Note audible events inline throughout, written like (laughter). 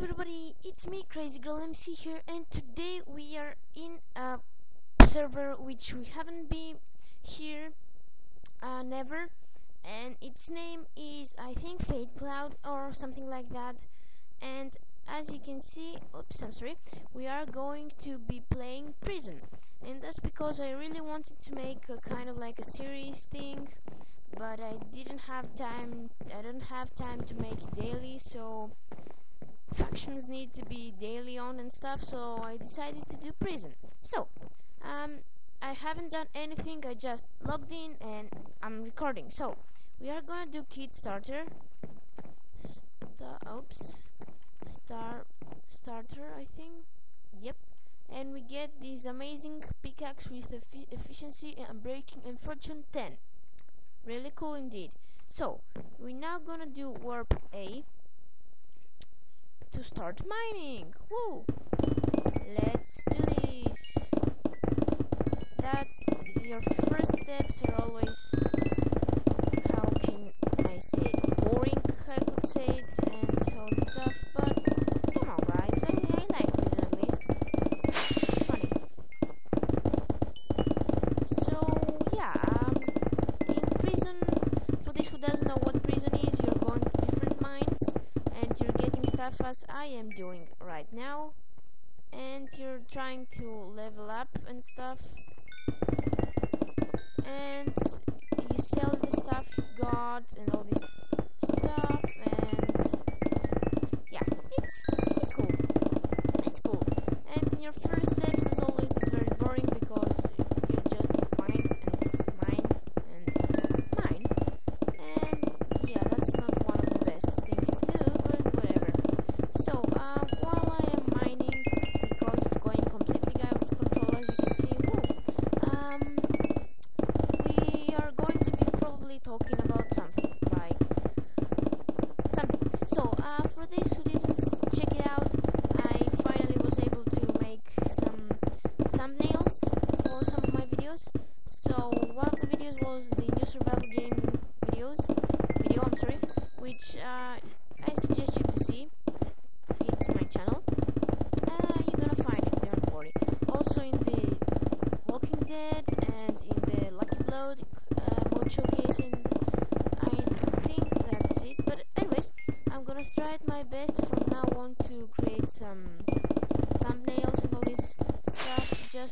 everybody, it's me Crazy Girl MC here and today we are in a server which we haven't been here uh, never and its name is I think Fade Cloud or something like that and as you can see, oops I'm sorry, we are going to be playing Prison and that's because I really wanted to make a kind of like a series thing but I didn't have time I don't have time to make daily so factions need to be daily on and stuff, so I decided to do prison. So, um, I haven't done anything, I just logged in and I'm recording. So, we are gonna do kit starter. Star oops. Star starter, I think. Yep. And we get this amazing pickaxe with efi efficiency and breaking and fortune 10. Really cool indeed. So, we're now gonna do warp A to start mining. Woo! Let's do this. That's your first steps are always how can I say boring I could say it as I am doing right now and you're trying to level up and stuff. And you sell the stuff you've got and all this stuff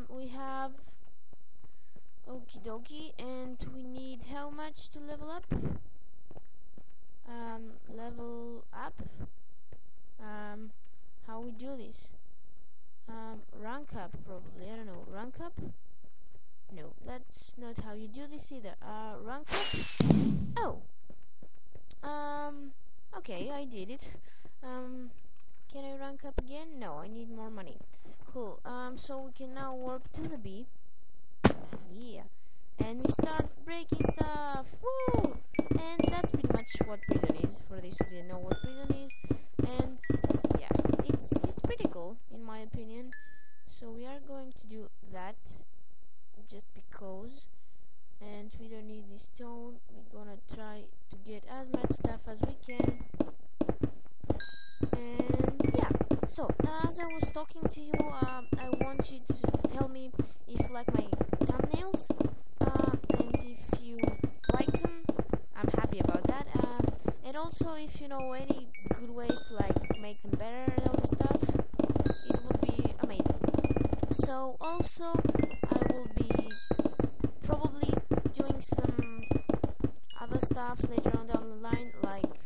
um we have okie dokie and we need how much to level up? Um level up? Um how we do this? Um rank up probably. I don't know. Rank up? No that's not how you do this either. Uh rank up? Oh. Um okay I did it. Um can I rank up again? No I need more money cool. Um so we can now warp to the B yeah. And we start breaking stuff. Woo! And that's pretty much what prison is for those who didn't know what prison is. And yeah it's it's pretty cool in my opinion. So we are going to do that just because. And we don't need this stone. We're gonna try to get as much stuff as we can. And yeah so as I was talking to you um, I want you to tell me if you like my thumbnails uh, and if you like them. I'm happy about that uh, and also if you know any good ways to like make them better and all this stuff it would be amazing. So also I will be probably doing some other stuff later on down the line like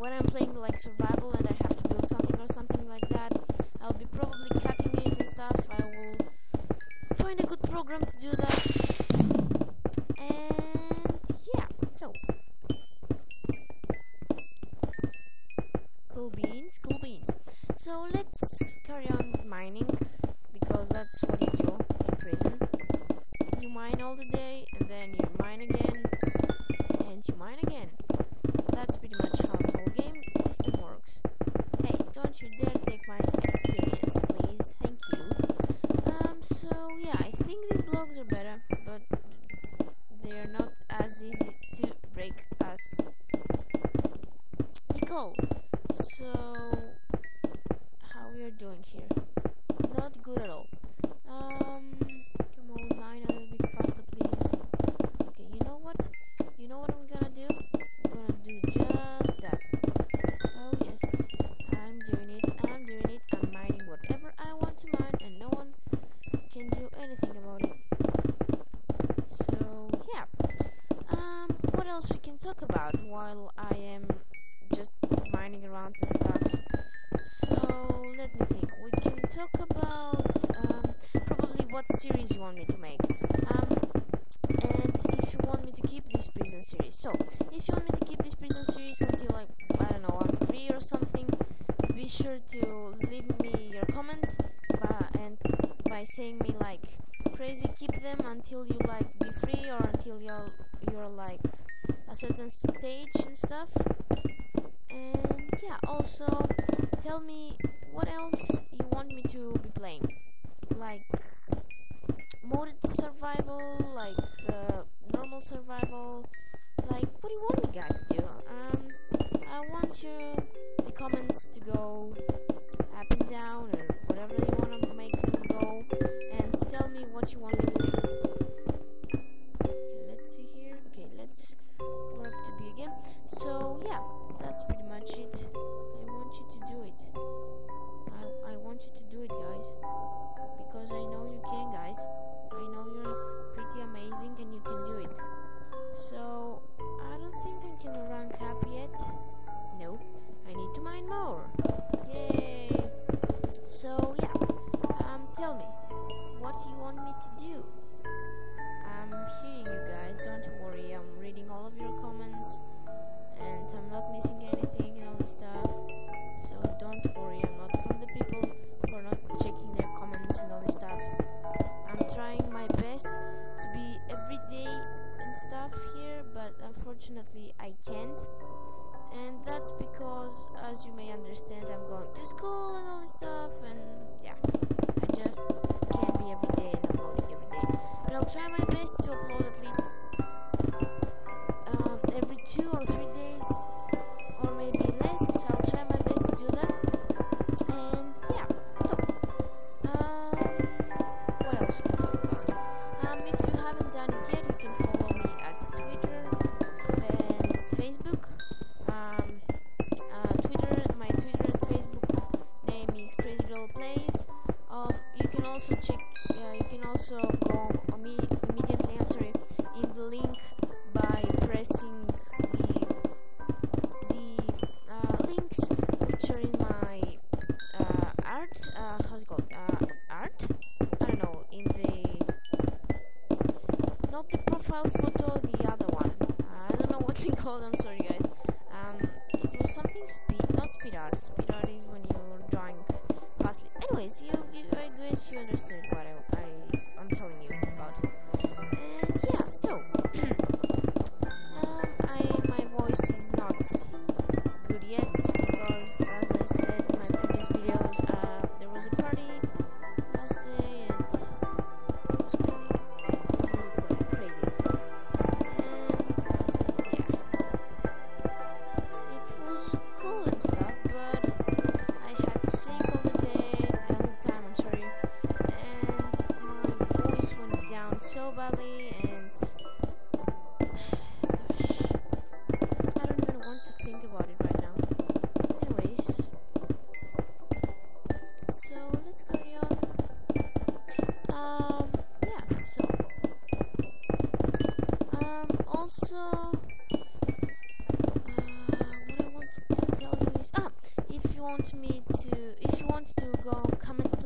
when I'm playing like survival and I have to build something or something like that, I'll be probably cutting it and stuff. I will find a good program to do that. easy. 있어. also check. Yeah, you can also also, uh, what I wanted to tell you is, ah, if you want me to, if you want to go comment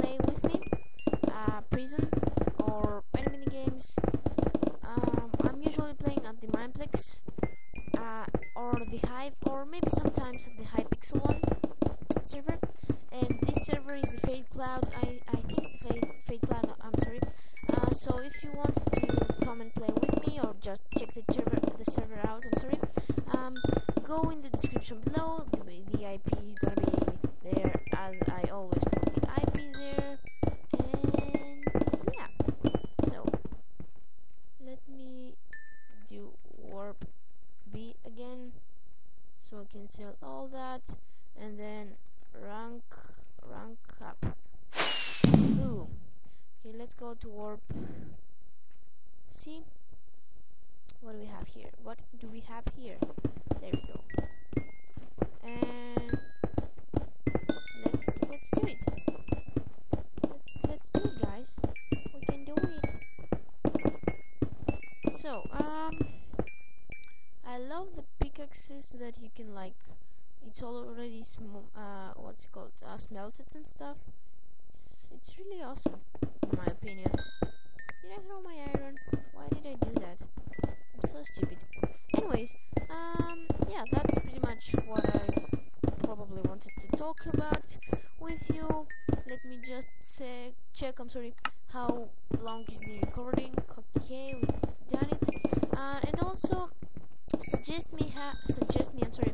so I can sell all that and then rank rank up. Boom. Okay let's go to warp. See? What do we have here? What do we have here? There we go. And let's let's do it pickaxes that you can like it's already uh, what's it called uh, smelted and stuff. It's, it's really awesome in my opinion. Did I throw my iron. Why did I do that? I'm so stupid. Anyways um yeah that's pretty much what I probably wanted to talk about with you. Let me just say, check I'm sorry how long is the recording? Okay we've done it. Uh, and also suggest me how suggest me I'm sorry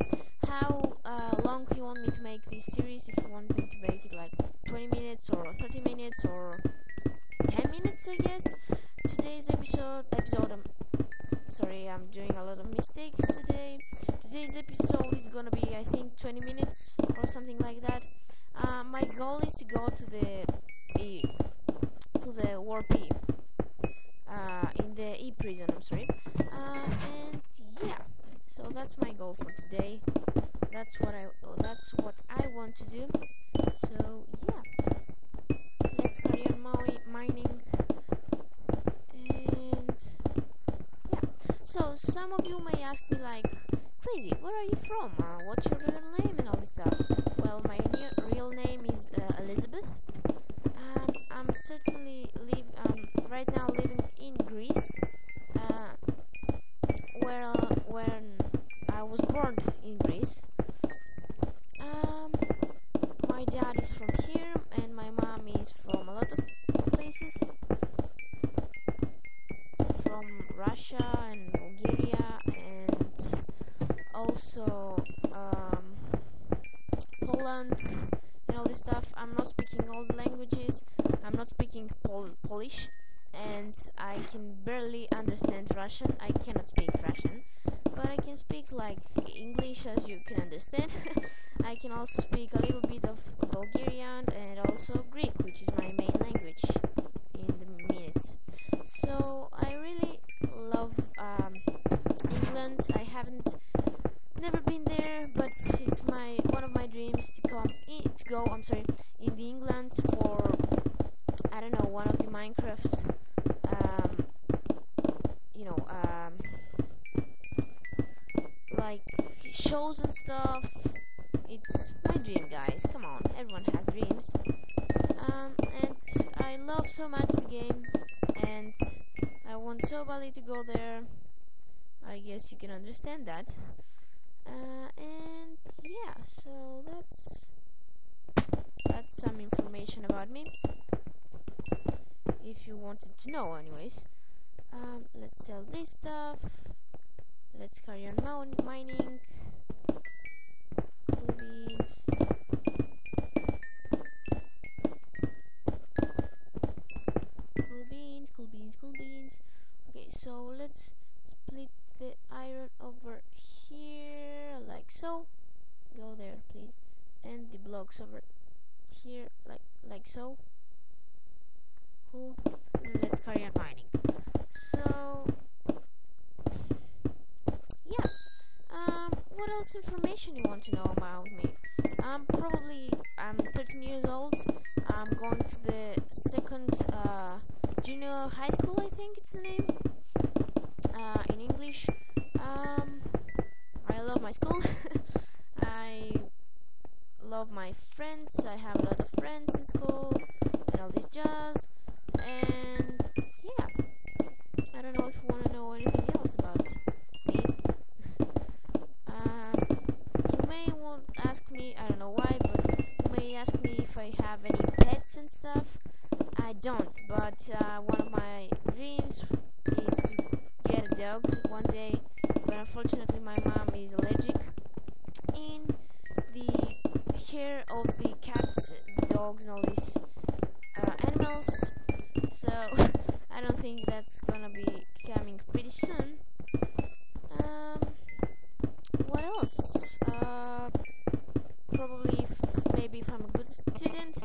how uh, long you want me to make this series? If you want me to make it like 20 minutes or 30 minutes or 10 minutes I guess today's episode episode um, sorry I'm doing a lot of mistakes today. Today's episode is gonna be I think 20 minutes or something like that. Uh, my goal is to go to the e, to the warp E uh, in the E prison I'm sorry. Uh, and so that's my goal for today. That's what I oh, that's what I want to do. So yeah. Let's carry on mi- mining. And yeah. So some of you may ask me like crazy where are you from? Uh, what's your real name and all this stuff? Well my real name is uh, Elizabeth. Um, I'm certainly live um, right now living in Greece Russian. I cannot speak Russian, but I can speak like English as you can understand. (laughs) I can also speak a little bit of Bulgarian and also Greek, which is my main language in the minutes. So I really love um, England. I haven't never been there, but it's my one of my dreams to come in, to go. I'm sorry, in the England for I don't know one of the Minecraft stuff. It's my dream, guys. Come on, everyone has dreams. Um, and I love so much the game, and I want so badly to go there. I guess you can understand that. Uh, and yeah, so that's that's some information about me. If you wanted to know, anyways. Um, let's sell this stuff. Let's carry on mining. Okay, so let's split the iron over here like so. Go there, please. And the blocks over here like like so. Cool. Let's carry on mining. So yeah. Um, what else information you want to know about me? I'm probably I'm 13 years old. I'm going to the second uh, junior high school. I think it's the name. Uh, in English. Um, I love my school. (laughs) I love my friends. I have a lot of friends in school and all this jazz. And yeah, I don't know if you want to know anything else about me. I have any pets don't. But uh, one of my dreams is to get a dog one day. But unfortunately, my mom is allergic in the hair of the cats, dogs, and all these uh, animals. So (laughs) I don't think that's gonna be coming pretty soon. Um, what else? Uh, probably if, maybe if I'm a good student.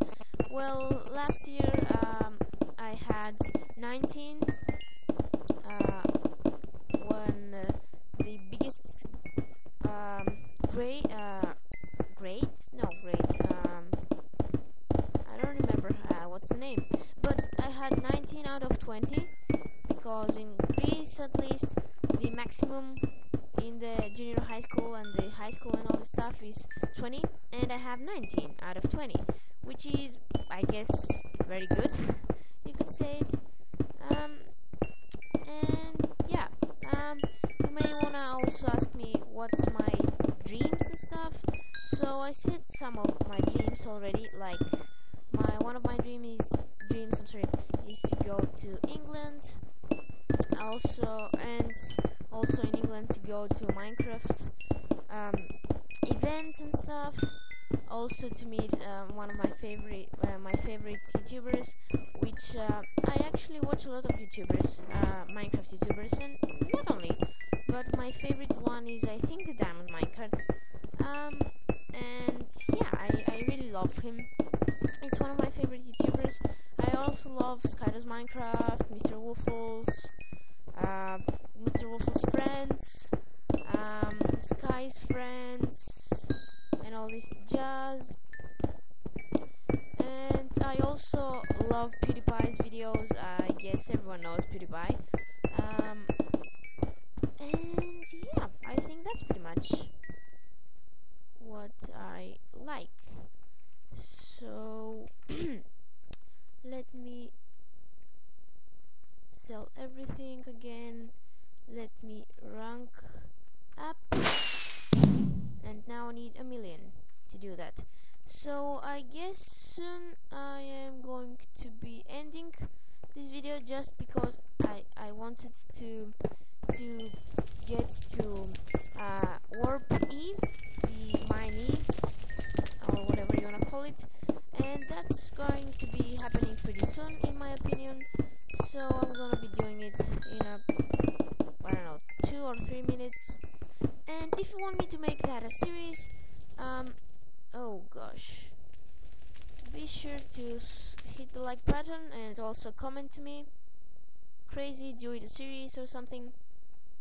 Well, last year um, I had 19 which is, I guess, very good. You could say it. Um, and yeah, um, you may wanna also ask me what's my dreams and stuff. So I said some of my dreams already, like my one of my dreams is dreams. I'm sorry, is to go to England. Also, and also in England to go to Minecraft um, events and stuff. Also to meet um, one of my favorite uh, my favorite YouTubers, which uh, I actually watch a lot of YouTubers, uh, Minecraft YouTubers, and not only, but my favorite one is I think the Diamond Minecart. Um, and yeah, I, I really love him. It's one of my favorite YouTubers. I also love SkyDoesMinecraft, Mr. Woofless, uh, Mr. Woofless' friends, um, Sky's friends, and all this jazz. And I also love PewDiePie's videos. I guess everyone knows PewDiePie. Um, and yeah, I think that's pretty much what I like. So (clears throat) let me sell everything again. Let me rank up. Do that. So I guess soon I am going to be ending this video just because I, I wanted to to get to uh, warp Eve, the mine or whatever you wanna call it, and that's going to be happening pretty soon, in my opinion. So I'm gonna be doing it in a I don't know two or three minutes. And if you want me to make that a series, um, oh gosh, be sure to hit the like button and also comment to me. Crazy, do it a series or something.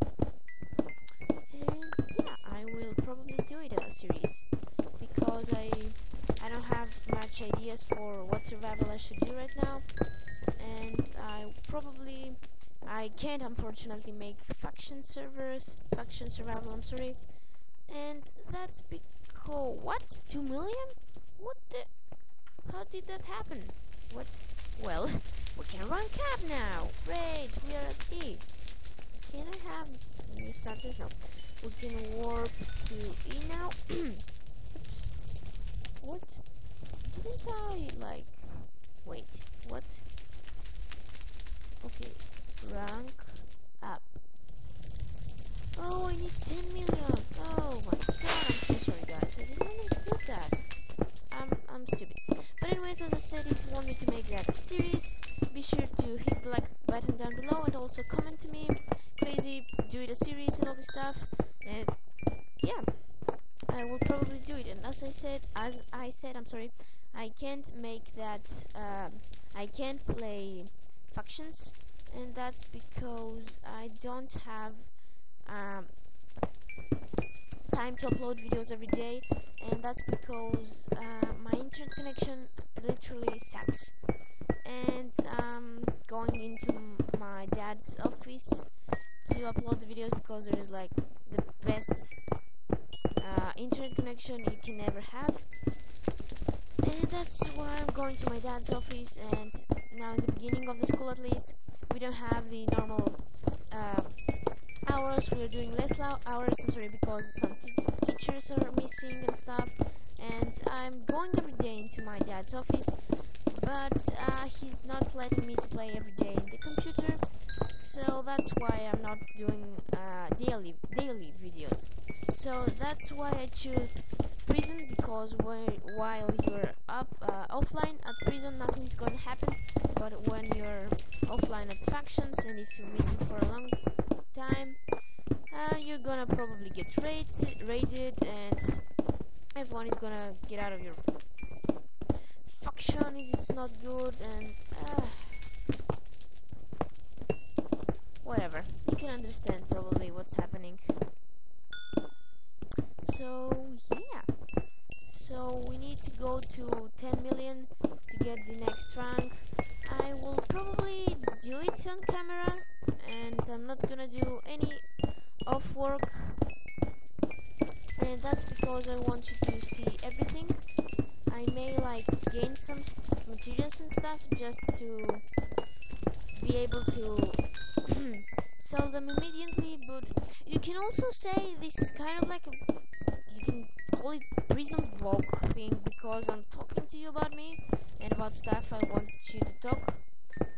And yeah, I will probably do it a series because I I don't have much ideas for what survival I should do right now, and I probably I can't unfortunately make faction servers, faction survival. I'm sorry, and that's because what two million? What the? How did that happen? What? Well, (laughs) we can rank up now. Great, we are at E. Can I have new starters? No. We can warp to E now. (clears throat) What? Didn't I like? Wait. What? Okay. Rank also comment to me. Crazy, do it a series and all this stuff. And yeah, I will probably do it. And as I said, as I said, I'm sorry, I can't make that. Um, I can't play factions, and that's because I don't have um, time to upload videos every day, and that's because uh, my internet connection literally sucks. And um, going into dad's office to upload the videos because there is like the best uh, internet connection you can ever have. And that's why I'm going to my dad's office. And now, in the beginning of the school, at least, we don't have the normal uh, hours. We are doing less hours. I'm sorry because some teachers are missing and stuff. And I'm going every day into my dad's office, but uh, he's not letting me to play every day in the computer so that's why I'm not doing uh, daily daily videos. So that's why I choose prison because while you're up uh, offline at prison nothing's gonna happen. But when you're offline at factions and if you miss it for a long time uh, you're gonna probably get raided, raided and everyone is gonna get out of your faction if it's not good and uh, whatever. You can understand probably what's happening. So yeah. So we need to go to 10 million to get the next rank. I will probably do it on camera and I'm not gonna do any off work. And that's because I want you to see everything. I may like gain some materials and stuff just to be able to sell them immediately but you can also say this is kind of like a you can call it prison vlog thing because I'm talking to you about me and about stuff I want you to talk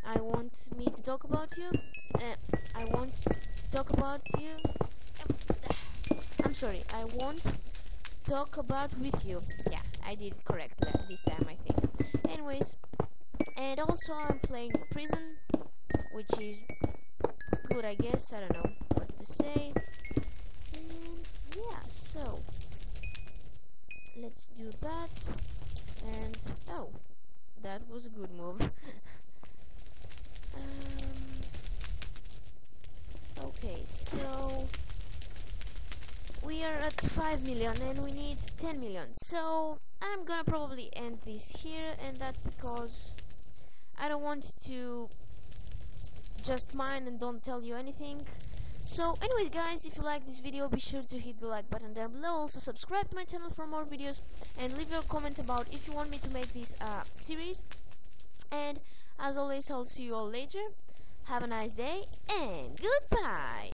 I want me to talk about you uh, I want to talk about you I'm sorry I want to talk about with you. Yeah I did it correct this time I think. Anyways and also I'm playing prison which is I guess I don't know what to say. And yeah so let's do that. And oh that was a good move. (laughs) Um, okay so we are at 5 million and we need 10 million. So I'm gonna probably end this here and that's because I don't want to just mine and don't tell you anything. So anyways guys if you like this video be sure to hit the like button down below. Also subscribe to my channel for more videos and leave your comment about if you want me to make this uh, series. And as always I'll see you all later. Have a nice day and goodbye